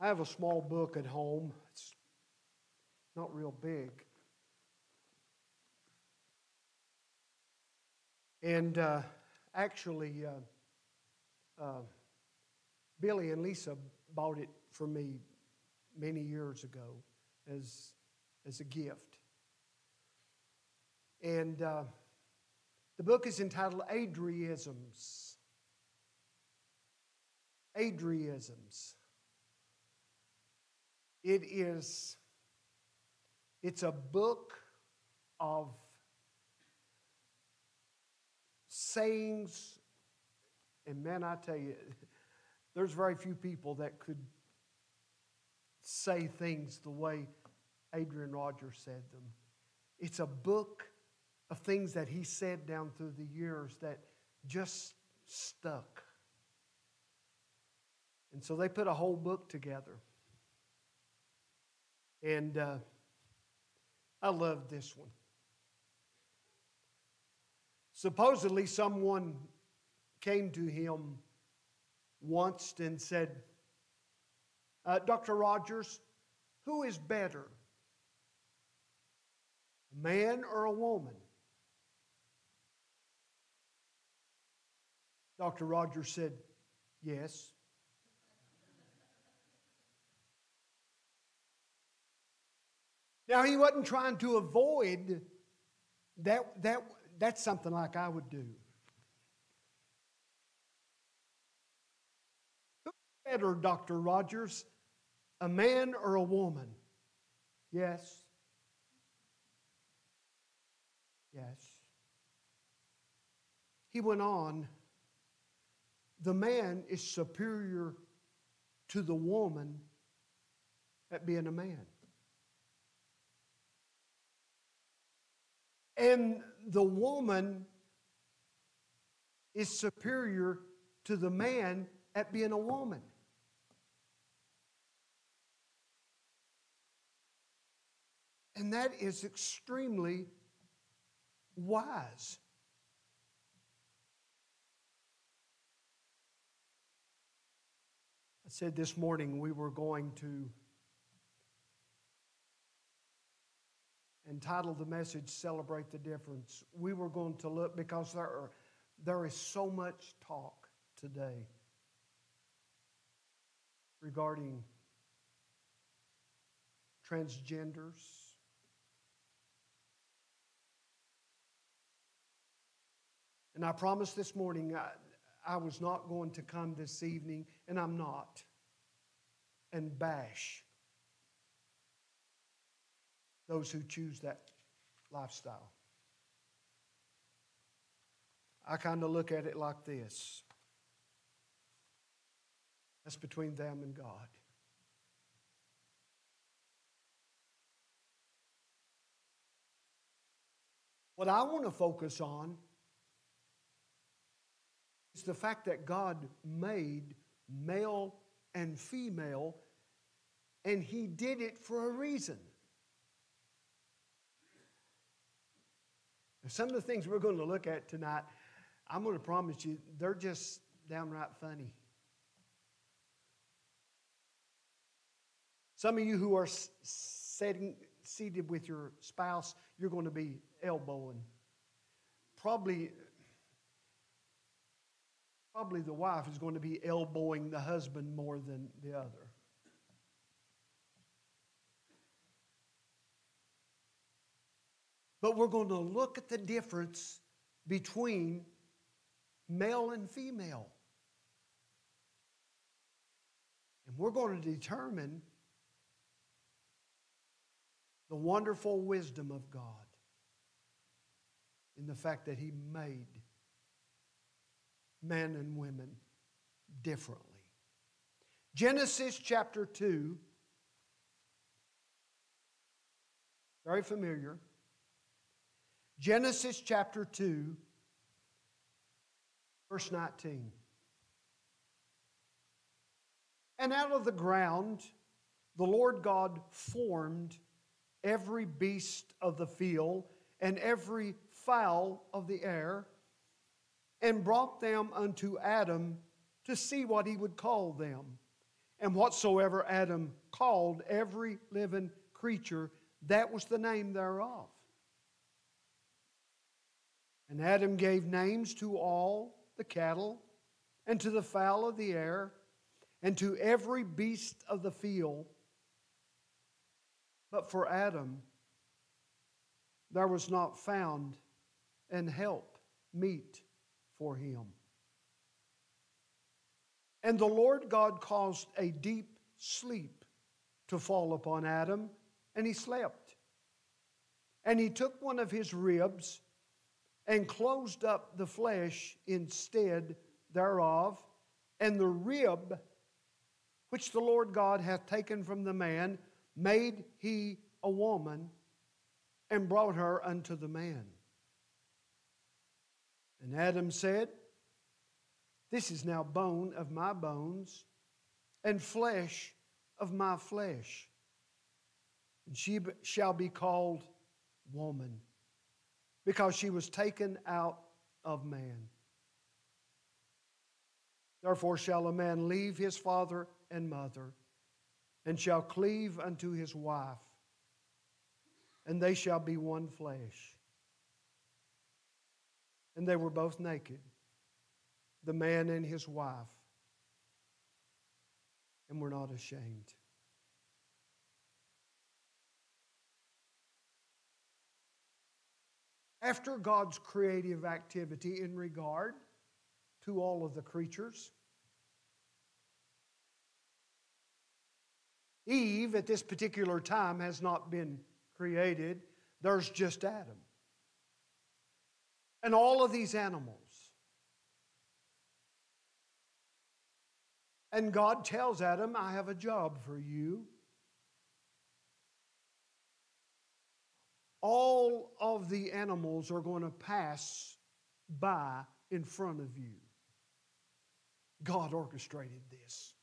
I have a small book at home. It's not real big. And uh, actually, uh, uh, Billy and Lisa bought it for me many years ago as, as a gift. And uh, the book is entitled Adrianisms. Adrianisms. It is, it's a book of sayings, and man, I tell you, there's very few people that could say things the way Adrian Rogers said them. It's a book of things that he said down through the years that just stuck. And so they put a whole book together. And uh, I love this one. Supposedly, someone came to him once and said, uh, Dr. Rogers, who is better, a man or a woman? Dr. Rogers said, Yes. Now, he wasn't trying to avoid that, that, that's something like I would do. Who's better, Dr. Rogers, a man or a woman? Yes. Yes. He went on, the man is superior to the woman at being a man. And the woman is superior to the man at being a woman. And that is extremely wise. I said this morning we were going to entitle the message Celebrate the Difference. We were going to look because there, are, there is so much talk today regarding transgenders. And I promised this morning I, I was not going to come this evening, and I'm not, and bash those who choose that lifestyle. I kind of look at it like this that's between them and God. What I want to focus on is the fact that God made male and female, and He did it for a reason. Some of the things we're going to look at tonight, I'm going to promise you, they're just downright funny. Some of you who are sitting, seated with your spouse, you're going to be elbowing. Probably, probably the wife is going to be elbowing the husband more than the other. But we're going to look at the difference between male and female. And we're going to determine the wonderful wisdom of God in the fact that He made men and women differently. Genesis chapter 2, very familiar. Genesis chapter 2, verse 19. And out of the ground the Lord God formed every beast of the field and every fowl of the air and brought them unto Adam to see what he would call them. And whatsoever Adam called every living creature, that was the name thereof. And Adam gave names to all the cattle, and to the fowl of the air, and to every beast of the field. But for Adam, there was not found an help meet for him. And the Lord God caused a deep sleep to fall upon Adam, and he slept. And he took one of his ribs and closed up the flesh instead thereof, and the rib which the Lord God hath taken from the man made he a woman and brought her unto the man. And Adam said, This is now bone of my bones and flesh of my flesh. And she shall be called woman because she was taken out of man. Therefore shall a man leave his father and mother and shall cleave unto his wife, and they shall be one flesh. And they were both naked, the man and his wife, and were not ashamed. After God's creative activity in regard to all of the creatures, Eve at this particular time has not been created. There's just Adam. And all of these animals. And God tells Adam, I have a job for you. All of the animals are going to pass by in front of you. God orchestrated this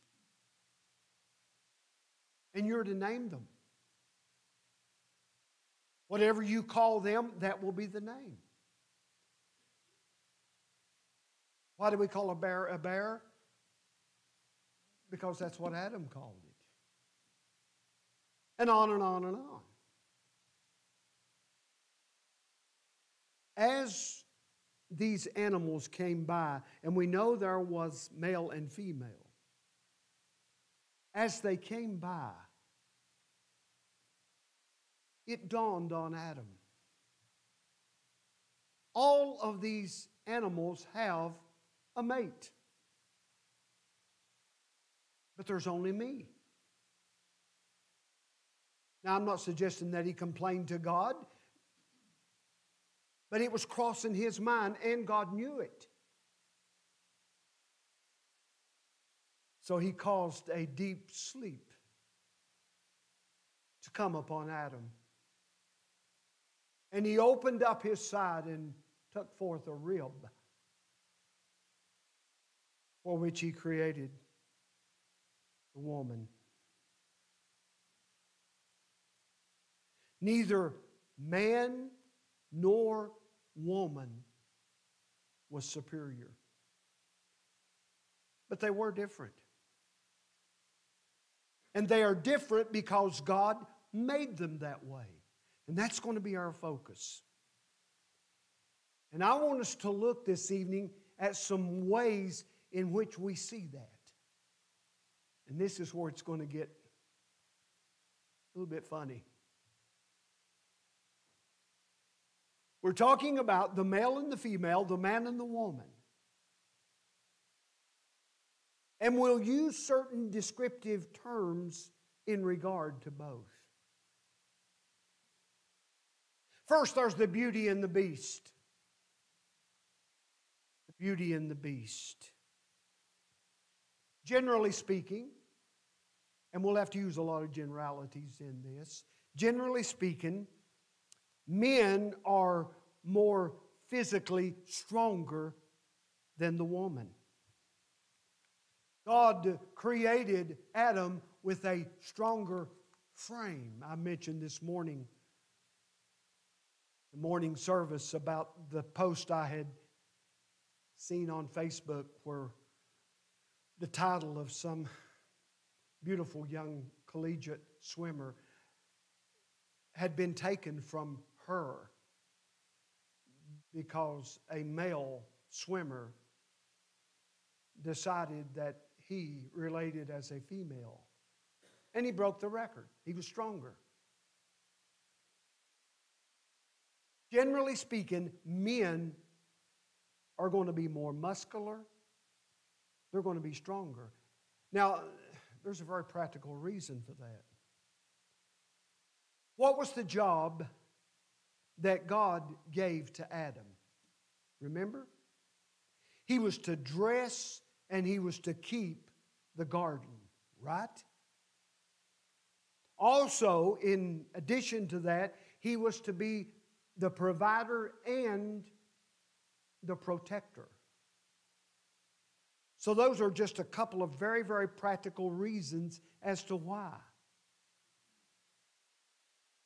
and you're to name them. Whatever you call them, that will be the name. Why do we call a bear a bear? Because that's what Adam called it. And on and on and on. As these animals came by, and we know there was male and female, as they came by, it dawned on Adam. All of these animals have a mate, but there's only me. Now, I'm not suggesting that he complained to God, but it was crossing his mind, and God knew it. So he caused a deep sleep to come upon Adam. And he opened up his side and took forth a rib for which he created the woman. Neither man nor woman was superior, but they were different. And they are different because God made them that way. And that's going to be our focus. And I want us to look this evening at some ways in which we see that. And this is where it's going to get a little bit funny. We're talking about the male and the female, the man and the woman. And we'll use certain descriptive terms in regard to both. First, there's the beauty and the beast. The beauty and the beast. Generally speaking, and we'll have to use a lot of generalities in this, generally speaking, men are more physically stronger than the woman. God created Adam with a stronger frame. I mentioned this morning the morning service about the post I had seen on Facebook where the title of some beautiful young collegiate swimmer, had been taken from her because a male swimmer decided that he related as a female. And he broke the record. He was stronger. Generally speaking, men are going to be more muscular, they're going to be stronger. Now, there's a very practical reason for that. What was the job that God gave to Adam? Remember? He was to dress and he was to keep the garden, right? Also, in addition to that, he was to be the provider and the protector. So, those are just a couple of very, very practical reasons as to why.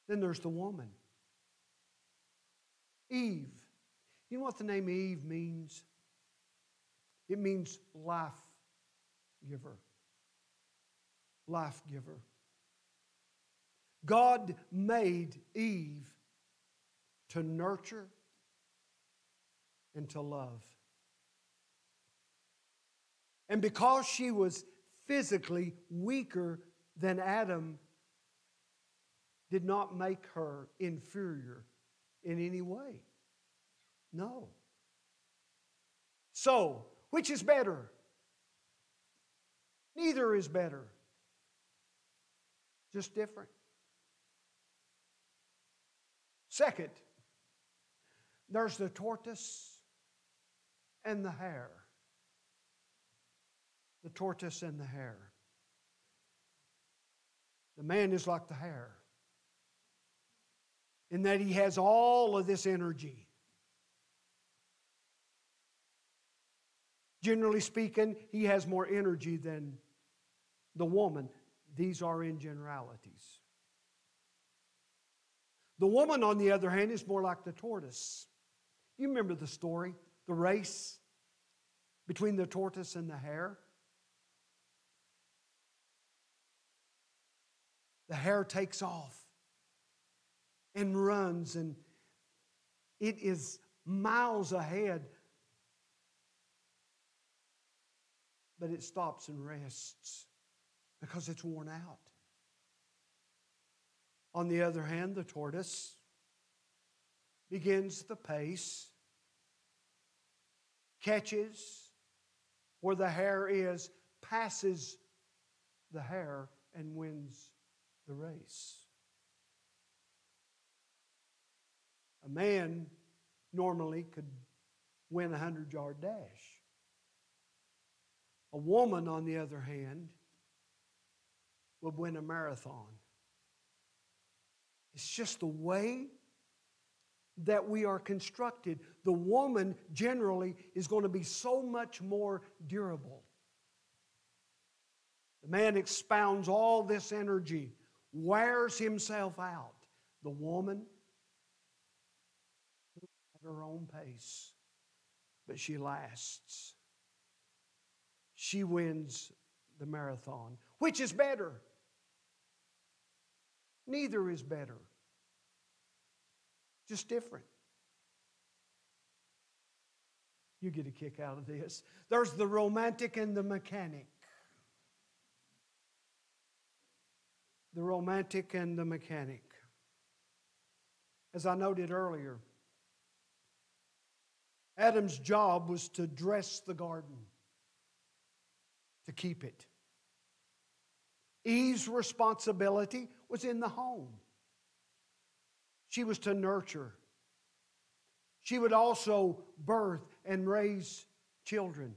Then there's the woman, Eve. You know what the name Eve means? It means life giver. Life giver. God made Eve to nurture and to love. And because she was physically weaker than Adam, did not make her inferior in any way. No. So, which is better? Neither is better, just different. Second, there's the tortoise and the hare. The tortoise and the hare. The man is like the hare in that he has all of this energy. Generally speaking, he has more energy than the woman. These are in generalities. The woman, on the other hand, is more like the tortoise. You remember the story, the race between the tortoise and the hare? The hare takes off and runs, and it is miles ahead. But it stops and rests because it's worn out. On the other hand, the tortoise begins the pace, catches where the hare is, passes the hare, and wins the race. A man normally could win a 100 yard dash. A woman, on the other hand, would win a marathon. It's just the way that we are constructed. The woman generally is going to be so much more durable. The man expounds all this energy, wears himself out. The woman, at her own pace, but she lasts. She wins the marathon. Which is better? Neither is better just different. You get a kick out of this. There's the romantic and the mechanic. The romantic and the mechanic. As I noted earlier, Adam's job was to dress the garden, to keep it. Eve's responsibility was in the home. She was to nurture. She would also birth and raise children.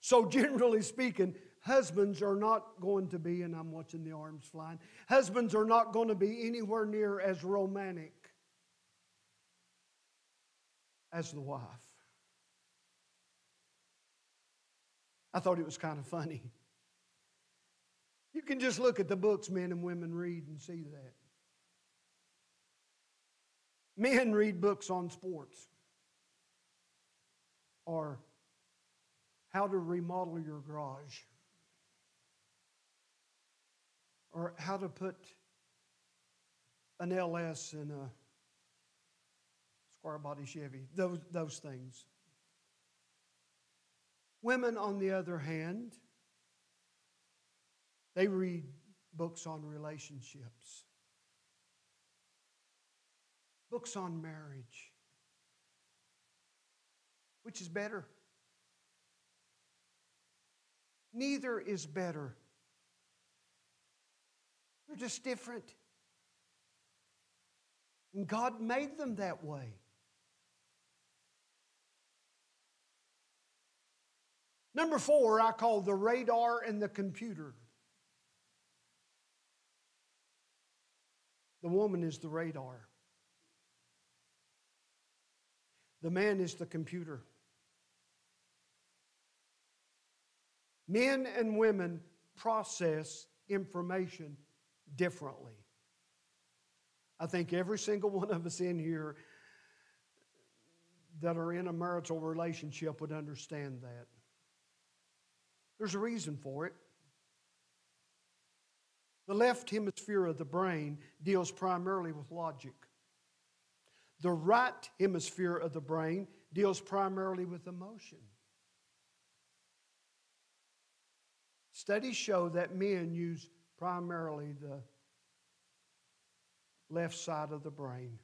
So, generally speaking, husbands are not going to be, and I'm watching the arms flying, husbands are not going to be anywhere near as romantic as the wife. I thought it was kind of funny. You can just look at the books men and women read and see that. Men read books on sports or how to remodel your garage or how to put an LS in a square body Chevy, those, those things. Women, on the other hand, they read books on relationships, books on marriage. Which is better? Neither is better. They're just different. And God made them that way. Number four, I call the radar and the computer. The woman is the radar, the man is the computer. Men and women process information differently. I think every single one of us in here that are in a marital relationship would understand that. There's a reason for it. The left hemisphere of the brain deals primarily with logic. The right hemisphere of the brain deals primarily with emotion. Studies show that men use primarily the left side of the brain.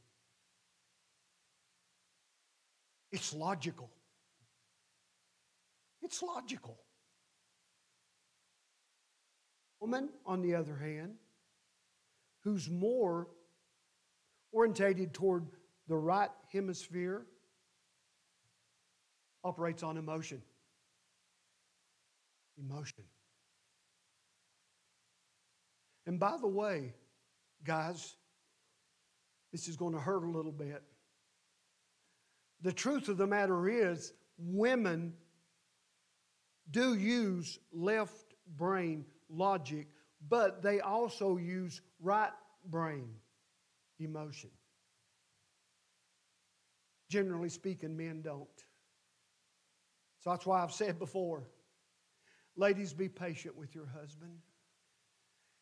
It's logical. It's logical. Woman, on the other hand, who's more orientated toward the right hemisphere, operates on emotion. Emotion. And by the way, guys, this is going to hurt a little bit. The truth of the matter is, women do use left brain logic, but they also use right brain emotion. Generally speaking, men don't. So that's why I've said before ladies, be patient with your husband.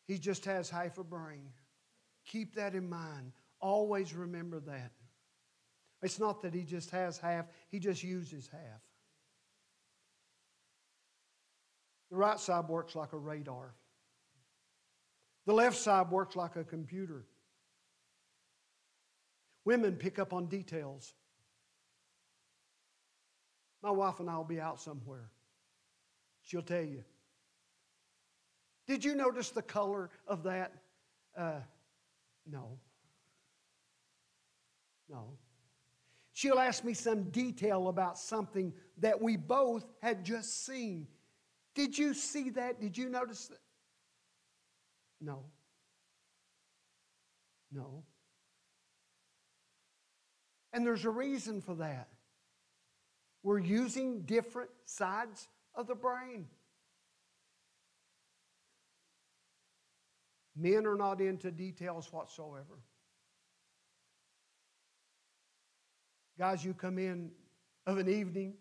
He just has half a brain. Keep that in mind. Always remember that. It's not that he just has half, he just uses half. The right side works like a radar, the left side works like a computer. Women pick up on details. My wife and I will be out somewhere. She'll tell you, did you notice the color of that? Uh, no. No. She'll ask me some detail about something that we both had just seen. Did you see that? Did you notice that? No. No. And there's a reason for that. We're using different sides of the brain. Men are not into details whatsoever. Guys, you come in of an evening,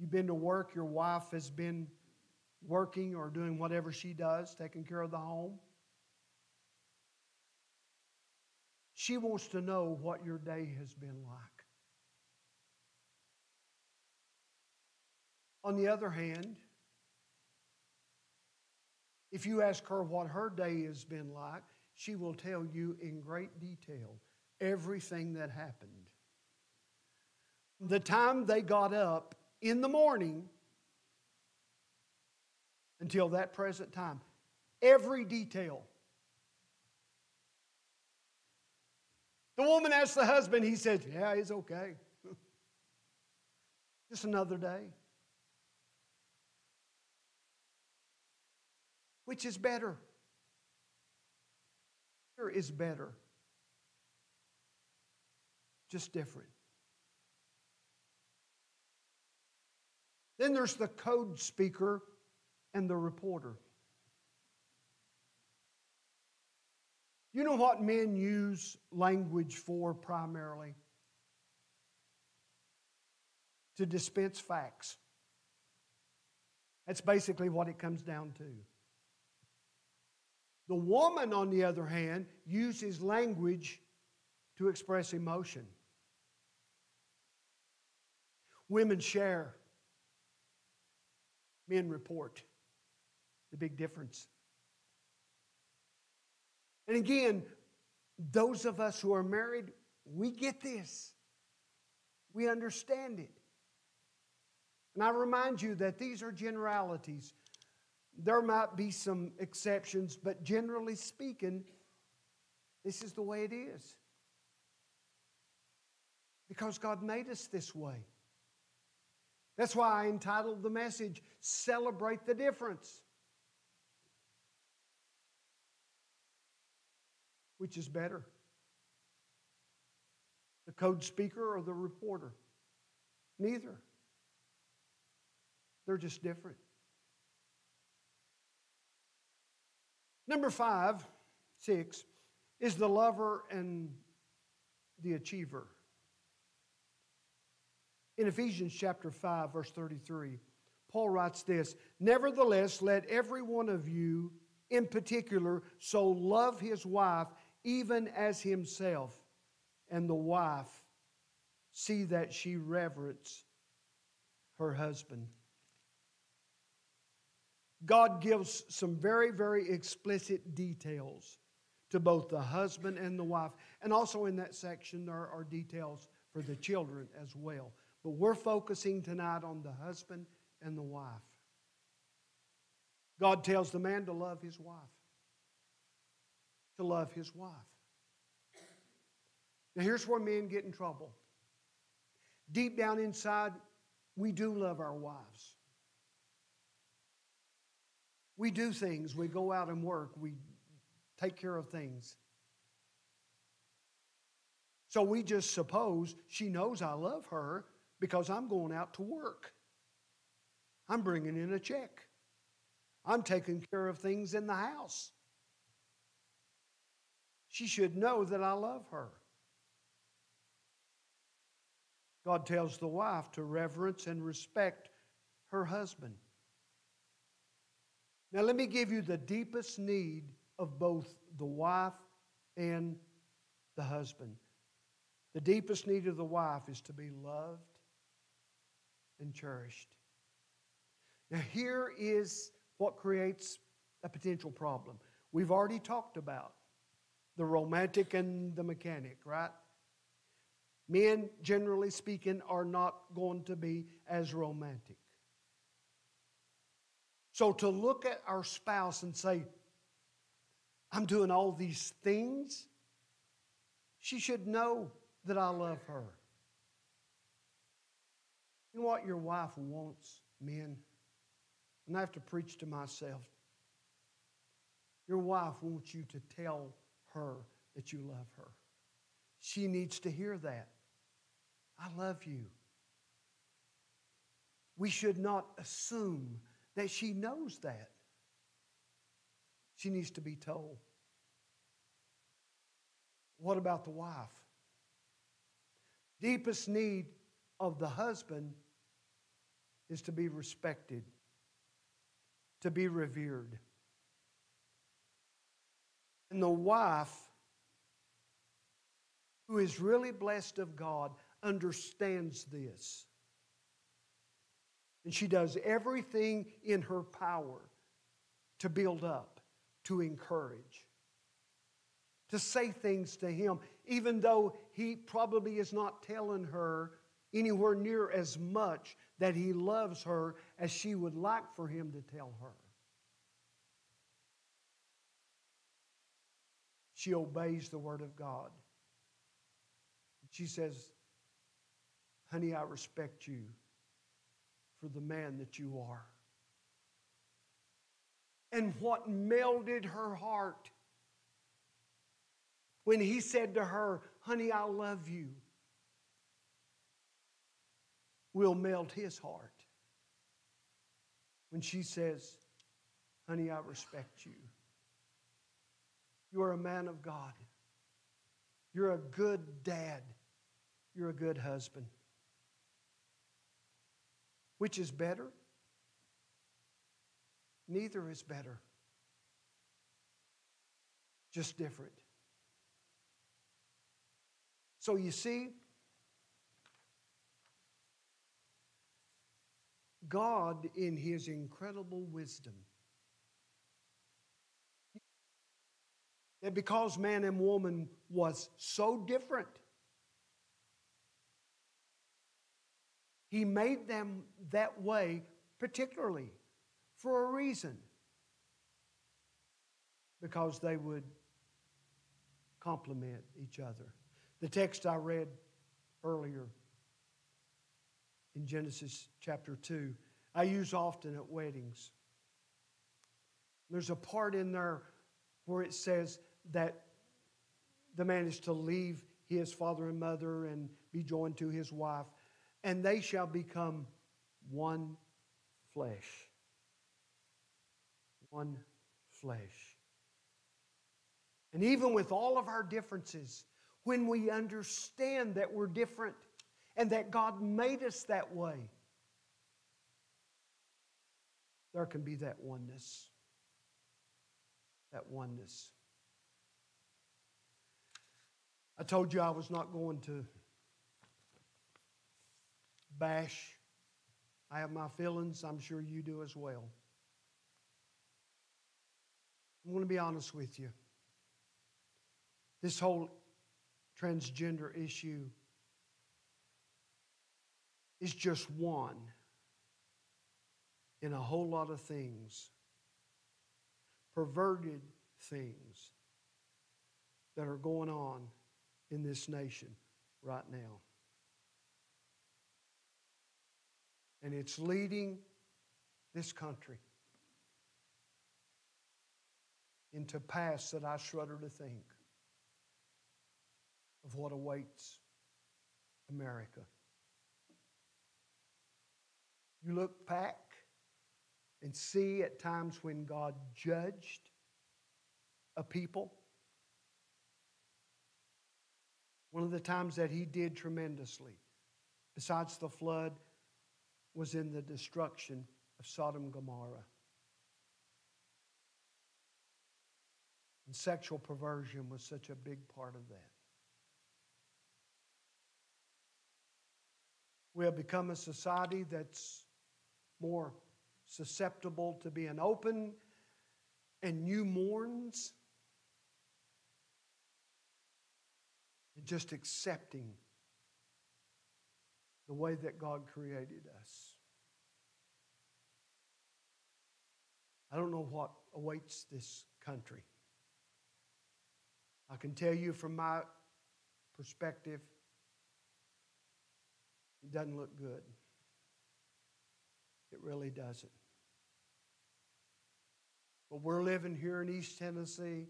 you've been to work, your wife has been working or doing whatever she does, taking care of the home. She wants to know what your day has been like. On the other hand, if you ask her what her day has been like, she will tell you in great detail everything that happened. The time they got up in the morning until that present time, every detail. The woman asked the husband, he said, Yeah, he's okay. Just another day. Which is better? Here is better. Just different. Then there's the code speaker and the reporter. You know what men use language for primarily? To dispense facts. That's basically what it comes down to. The woman, on the other hand, uses language to express emotion. Women share, men report. The big difference. And again, those of us who are married, we get this. We understand it. And I remind you that these are generalities. There might be some exceptions, but generally speaking, this is the way it is. Because God made us this way. That's why I entitled the message, Celebrate the Difference. Which is better? The code speaker or the reporter? Neither. They're just different. Number five, six, is the lover and the achiever. In Ephesians chapter 5, verse 33, Paul writes this Nevertheless, let every one of you in particular so love his wife even as himself, and the wife see that she reverence her husband. God gives some very, very explicit details to both the husband and the wife. And also in that section, there are details for the children as well. But we're focusing tonight on the husband and the wife. God tells the man to love his wife to love his wife. Now, here's where men get in trouble. Deep down inside, we do love our wives. We do things. We go out and work. We take care of things. So we just suppose she knows I love her because I'm going out to work. I'm bringing in a check. I'm taking care of things in the house. She should know that I love her. God tells the wife to reverence and respect her husband. Now, let me give you the deepest need of both the wife and the husband. The deepest need of the wife is to be loved and cherished. Now, here is what creates a potential problem. We've already talked about the romantic and the mechanic, right? Men, generally speaking, are not going to be as romantic. So to look at our spouse and say, I'm doing all these things, she should know that I love her. You know what your wife wants, men? And I have to preach to myself. Your wife wants you to tell her that you love her. She needs to hear that. I love you. We should not assume that she knows that. She needs to be told. What about the wife? Deepest need of the husband is to be respected, to be revered. And the wife, who is really blessed of God, understands this. And she does everything in her power to build up, to encourage, to say things to him, even though he probably is not telling her anywhere near as much that he loves her as she would like for him to tell her. She obeys the Word of God. She says, Honey, I respect you for the man that you are. And what melted her heart when he said to her, Honey, I love you, will melt his heart. When she says, Honey, I respect you. You are a man of God. You're a good dad. You're a good husband. Which is better? Neither is better, just different. So you see, God, in His incredible wisdom, that because man and woman was so different, He made them that way particularly for a reason. Because they would complement each other. The text I read earlier in Genesis chapter 2, I use often at weddings. There's a part in there where it says that the man is to leave his father and mother and be joined to his wife, and they shall become one flesh. One flesh. And even with all of our differences, when we understand that we're different and that God made us that way, there can be that oneness. That oneness. I told you I was not going to bash. I have my feelings. I'm sure you do as well. I'm going to be honest with you. This whole transgender issue is just one in a whole lot of things, perverted things that are going on in this nation right now. And it's leading this country into paths that I shudder to think of what awaits America. You look back and see at times when God judged a people. One of the times that He did tremendously, besides the flood, was in the destruction of Sodom and Gomorrah. And sexual perversion was such a big part of that. We have become a society that's more susceptible to being open and new mourns and just accepting the way that God created us. I don't know what awaits this country. I can tell you from my perspective, it doesn't look good. It really doesn't. But we're living here in East Tennessee,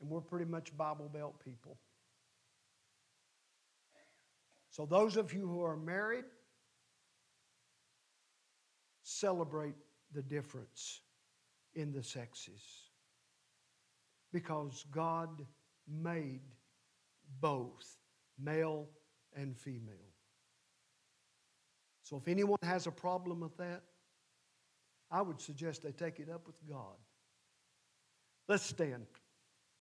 and we're pretty much Bible Belt people. So, those of you who are married, celebrate the difference in the sexes. Because God made both male and female. So if anyone has a problem with that, I would suggest they take it up with God. Let's stand.